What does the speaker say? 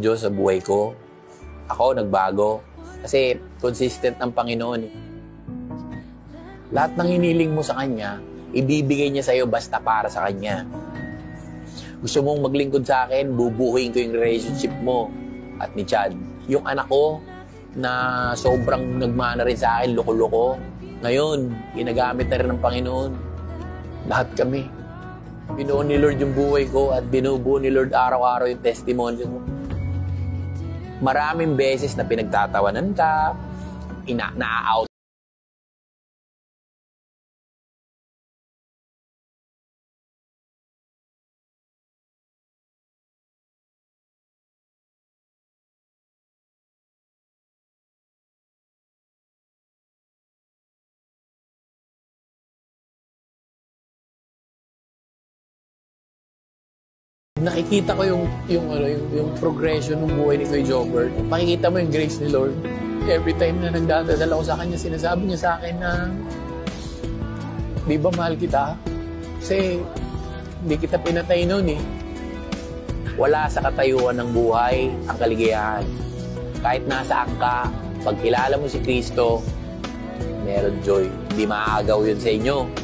Diyos sa buhay ko. Ako, nagbago. Kasi consistent ang Panginoon. Lahat ng hiniling mo sa Kanya, ibibigay niya sa'yo basta para sa Kanya. Gusto mong maglingkod sa akin, bubuhuin ko yung relationship mo at ni Chad. Yung anak ko, na sobrang nagmana rin sa akin, loko-loko. Ngayon, ginagamit na rin ng Panginoon. Lahat kami. Binuo ni Lord yung buhay ko at binubuo ni Lord araw-araw yung testimony ko. Maraming beses na pinagtatawanan ka, ina na-out nakikita ko yung yung ano yung, yung progression ng buhay ni Kuya Jobert. Makikita mo yung grace ni Lord. Every time na nagdadala ko sa kanya, sinasabi niya sa akin na di ba mahal kita? Kasi hindi kita pinatay noon eh. Wala sa katayuan ng buhay ang kaligayahan. Kahit nasaan ka, pag kilala mo si Kristo, meron joy. Hindi maaagaw yun sa inyo.